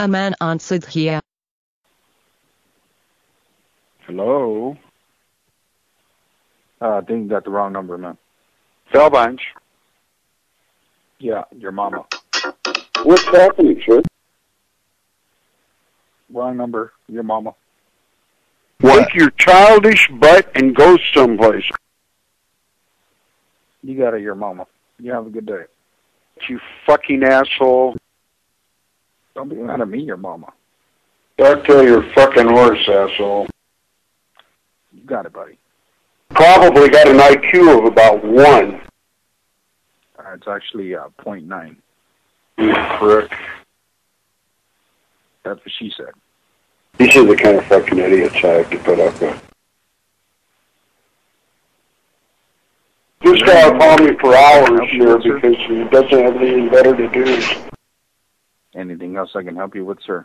A man answered here. Hello? Uh, I think you got the wrong number, man. Felbines. Yeah, your mama. What's happening, sir? Wrong number, your mama. Take your childish butt and go someplace. You got it, your mama. You have a good day. You fucking asshole. Don't be mad at me, your mama. Talk to your fucking horse, asshole. You got it, buddy. Probably got an IQ of about one. Uh, it's actually uh, point nine. You prick. That's what she said. These are the kind of fucking idiots I have to put up with. This guy will call me for hours here because he doesn't have anything better to do. Anything else I can help you with, sir?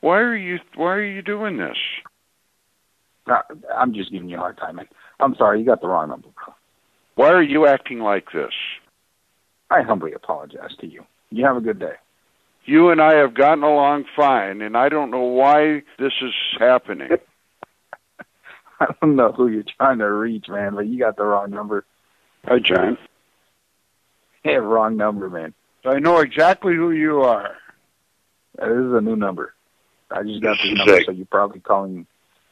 Why are you Why are you doing this? Uh, I'm just giving you a hard time, man. I'm sorry, you got the wrong number. Why are you acting like this? I humbly apologize to you. You have a good day. You and I have gotten along fine, and I don't know why this is happening. I don't know who you're trying to reach, man, but you got the wrong number. Hi, John. Yeah, wrong number, man. I know exactly who you are. This is a new number. I just got this This number, so you're probably calling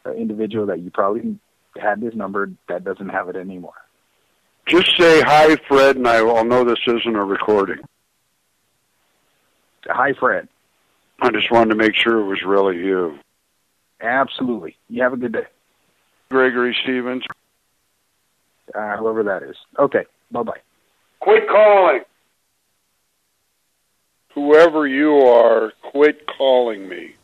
an individual that you probably had this number that doesn't have it anymore. Just say hi, Fred, and I will know this isn't a recording. Hi, Fred. I just wanted to make sure it was really you. Absolutely. You have a good day. Gregory Stevens. Uh, whoever that is. Okay. Bye bye. Quit calling. Whoever you are, quit calling me.